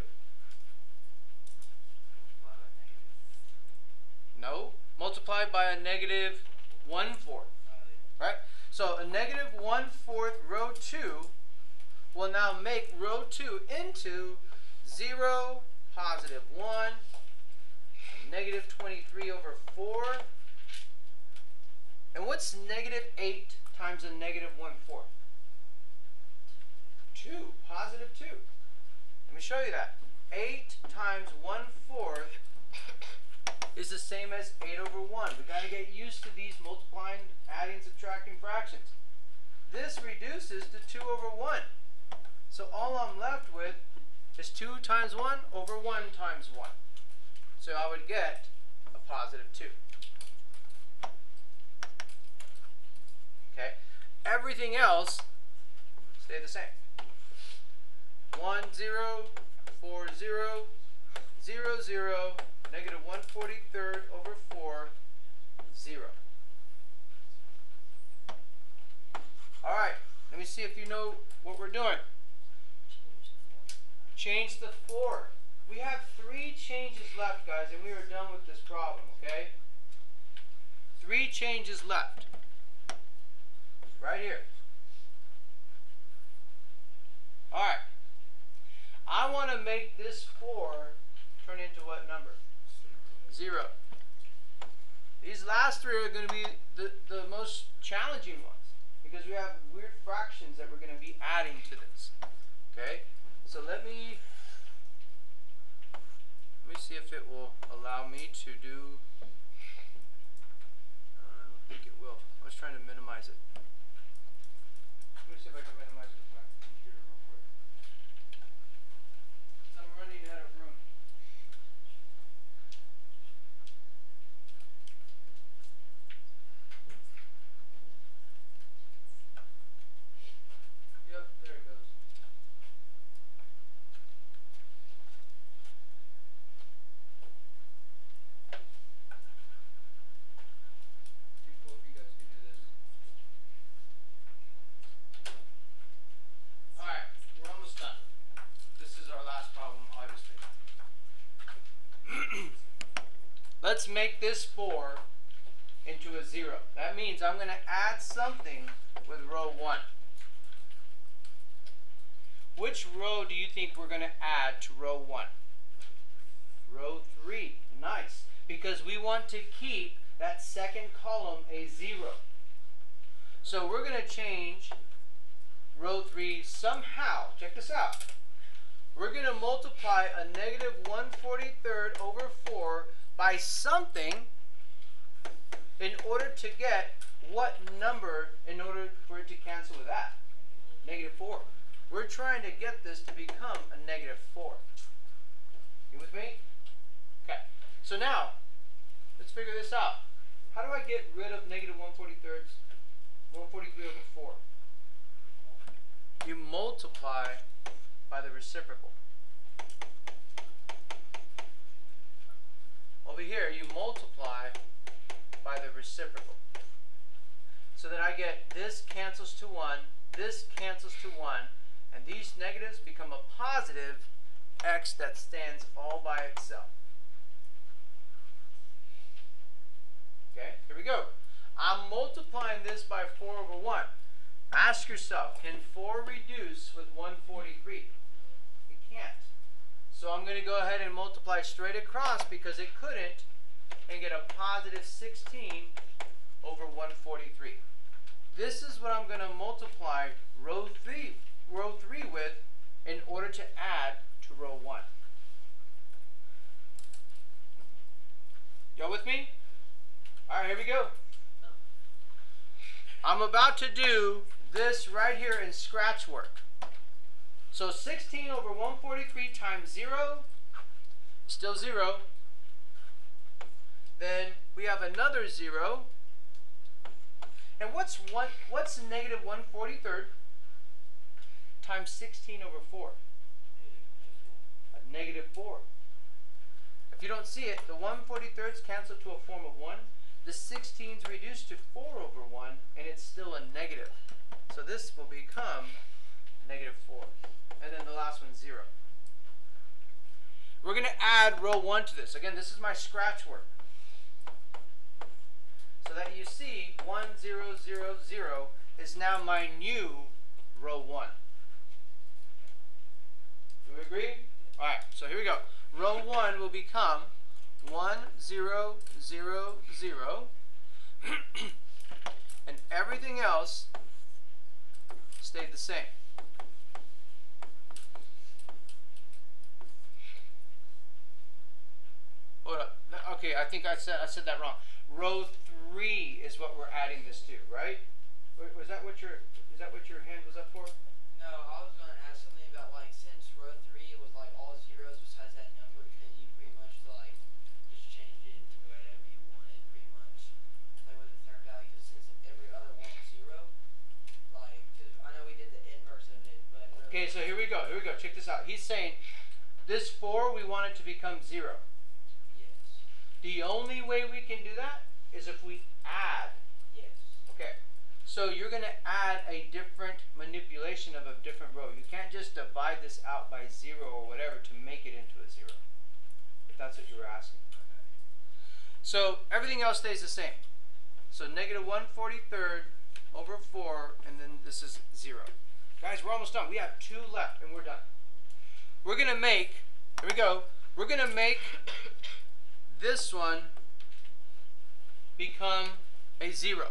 No. Multiply by a negative 1 fourth. Right? So a negative 1 fourth row 2 will now make row 2 into 0, positive 1, negative 23 over 4. And what's negative 8 times a negative 1 fourth? 2, positive 2. Let me show you that. 8 times 1 fourth is the same as 8 over 1. We've got to get used to these multiplying, adding, subtracting fractions. This reduces to 2 over 1. So all I'm left with is 2 times 1 over 1 times 1. So I would get a positive 2. Okay? Everything else stay the same. 1, 0, 4, 0, 0, 0, negative 143rd over 4, 0. All right, let me see if you know what we're doing. Change the 4. We have three changes left, guys, and we are done with this problem, okay? Three changes left. Right here. Alright. I want to make this 4 turn into what number? 0. These last three are going to be the, the most challenging ones because we have weird fractions that we're going to be adding to this. Okay? So let me let me see if it will allow me to do uh, I think it will. I was trying to minimize it. Let me see if I can minimize it with my computer real quick. 'Cause I'm running out of room. Yep, there it goes. Be cool if you guys could do this. Alright, we're almost done. This is our last problem, obviously. Make this 4 into a 0. That means I'm going to add something with row 1. Which row do you think we're going to add to row 1? Row 3. Nice. Because we want to keep that second column a 0. So we're going to change row 3 somehow. Check this out. We're going to multiply a negative 143rd over 4 by something in order to get what number in order for it to cancel with that? Negative 4. We're trying to get this to become a negative 4. You with me? Okay. So now, let's figure this out. How do I get rid of negative 143rds? 143 over 4. You multiply by the reciprocal. Over here, you multiply by the reciprocal. So that I get this cancels to 1, this cancels to 1, and these negatives become a positive x that stands all by itself. Okay, here we go. I'm multiplying this by 4 over 1. Ask yourself, can 4 reduce with 143? It can't. So I'm going to go ahead and multiply straight across because it couldn't and get a positive 16 over 143. This is what I'm going to multiply row 3, row 3 with in order to add to row 1. Y'all with me? All right, here we go. Oh. I'm about to do this right here in scratch work. So 16 over 143 times 0, still 0. Then we have another 0. And what's one what's negative 143rd times 16 over 4? A negative 4. If you don't see it, the 143rds cancel to a form of 1. The 16's reduced to 4 over 1, and it's still a negative. So this will become negative 4. And then the last one, 0. We're going to add row 1 to this. Again, this is my scratch work. So that you see 1, 0, 0, 0 is now my new row 1. Do we agree? All right, so here we go. Row 1 will become 1, 0, 0, 0. and everything else stayed the same. Hold up. Okay, I think I said I said that wrong. Row 3 is what we're adding this to, right? Was that what your is that what your hand was up for? No, I was gonna ask something about like since row three was like all zeros besides that number, can you pretty much like just change it to whatever you wanted, pretty much, like with the third value? 'Cause since every other one was zero, like, 'cause I know we did the inverse of it, but uh, Okay, so here we go. Here we go. Check this out. He's saying this 4 we want it to become 0. The only way we can do that is if we add. yes, Okay. So you're going to add a different manipulation of a different row. You can't just divide this out by 0 or whatever to make it into a 0. If that's what you were asking. So everything else stays the same. So negative 1 43rd over 4, and then this is 0. Guys, we're almost done. We have two left, and we're done. We're going to make, here we go, we're going to make this one become a 0.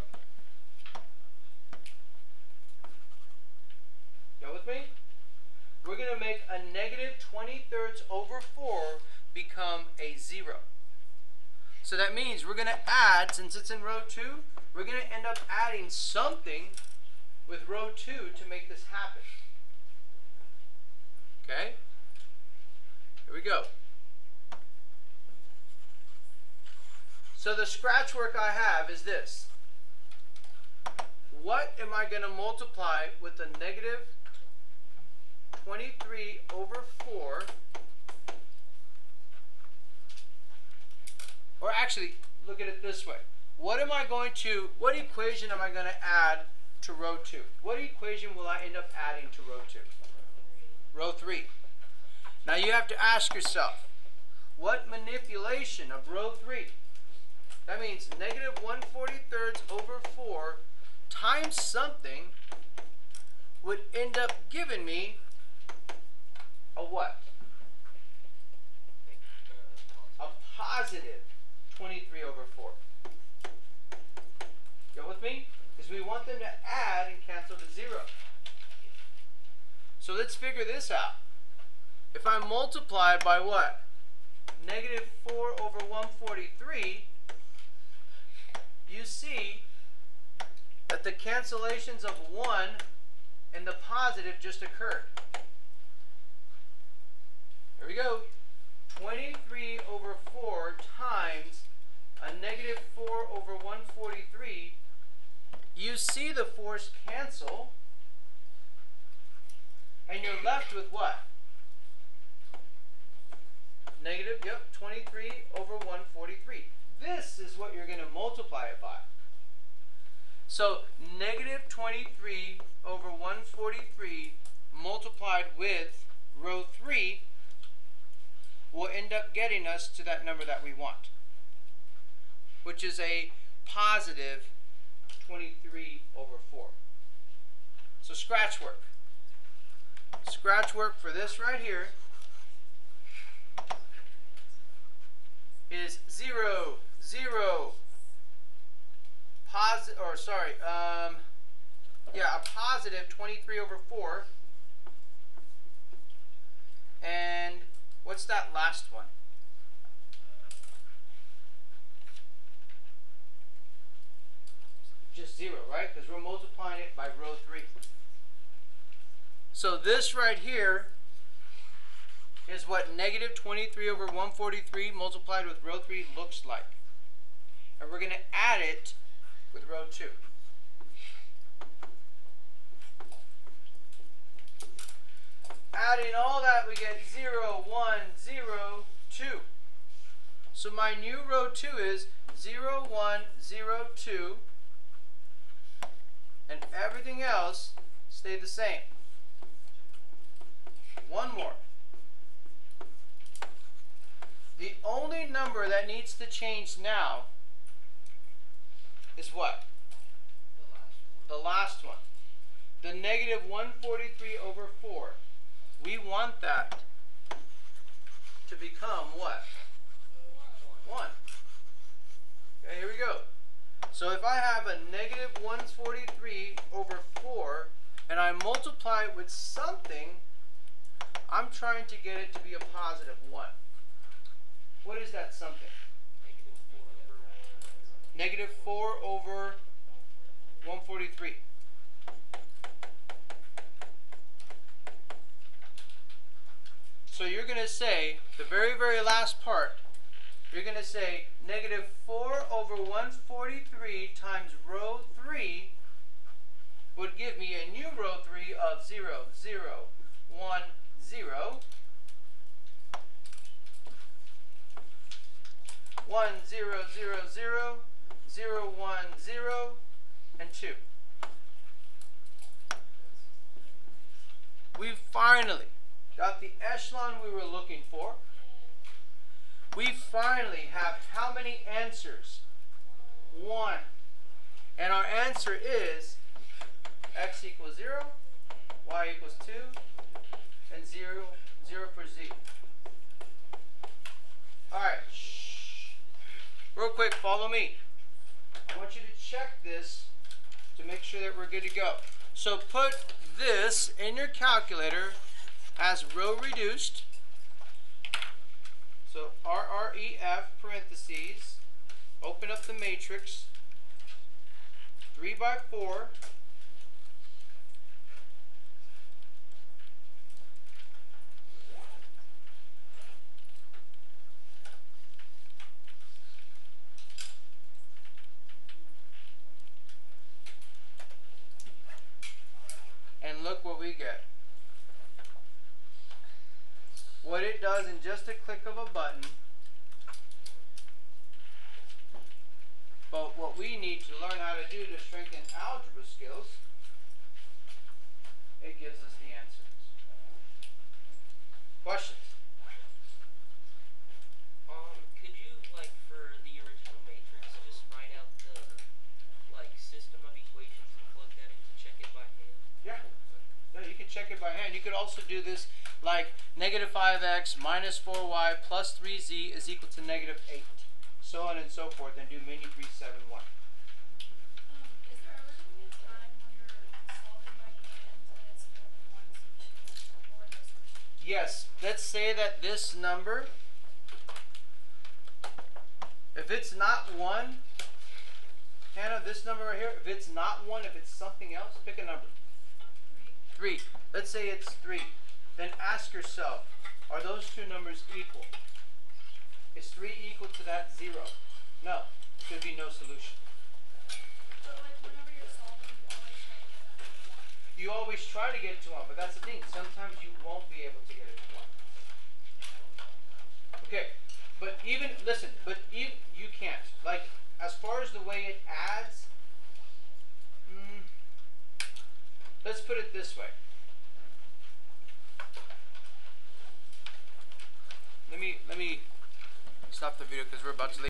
Y'all with me? We're going to make a negative 20 thirds over 4 become a 0. So that means we're going to add, since it's in row 2, we're going to end up adding something with row 2 to make this happen. Okay? Here we go. So the scratch work I have is this. What am I going to multiply with the negative 23 over 4? Or actually, look at it this way. What am I going to, what equation am I going to add to row 2? What equation will I end up adding to row 2? Row 3. Now you have to ask yourself, what manipulation of row 3? That means negative 1 thirds over 4 times something would end up giving me a what? A positive 23 over 4. Go with me? Because we want them to add and cancel to 0. So let's figure this out. If I multiply by what? Negative 4 over 143, you see that the cancellations of 1 and the positive just occurred. Here we go. 23 over 4 times a negative 4 over 143. You see the 4's cancel. And you're left with what? Negative, yep, 23 over 143. This is what you're going to multiply it by. So negative 23 over 143 multiplied with row 3 will end up getting us to that number that we want, which is a positive 23 over 4. So scratch work. Scratch work for this right here is 0, 0, positive, or sorry, um, yeah, a positive 23 over 4. And what's that last one? Just 0, right? Because we're multiplying it by row 3. So this right here is what negative 23 over 143 multiplied with row 3 looks like. And we're going to add it with row 2. Adding all that, we get 0, 1, 0, 2. So my new row 2 is 0, 1, 0, 2. And everything else stayed the same. One more. The only number that needs to change now is what? The last one. The negative 143 over 4. We want that to become what? 1. Okay, here we go. So if I have a negative 143 over 4 and I multiply it with something, I'm trying to get it to be a positive 1. What is that something? Negative 4 over 143. So you're going to say, the very, very last part, you're going to say negative 4 over 143 times row 3 would give me a new row 3 of 0, 0, 1, 0. 1, 0, 0, 0, 0, 1, 0, and 2. We finally got the echelon we were looking for. We finally have how many answers? One. And our answer is x equals 0, y equals 2, and 0, 0 for z. All right. Real quick, follow me. I want you to check this to make sure that we're good to go. So put this in your calculator as row reduced. So RREF parentheses, open up the matrix, 3 by 4 negative 5x minus 4y plus 3z is equal to negative 8. So on and so forth, and do mini 371. Um, is there ever gonna be a time when you're solving by hand and it's more than one solution or this question? Yes, let's say that this number, if it's not 1, Hannah, this number right here, if it's not 1, if it's something else, pick a number. Three. 3. Let's say it's 3. Then ask yourself, are those two numbers equal? Is 3 equal to that 0? No. Should be no solution. But like whenever you're solving, you always try to get to one. You always try to get it to 1, but that's the thing. Sometimes you won't be able to get it to 1. Okay, but even, listen, but you, you can't. Like, as far as the way it adds, mm, let's put it this way. Let me, let me stop the video because we're about to leave.